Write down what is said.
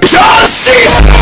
Just see.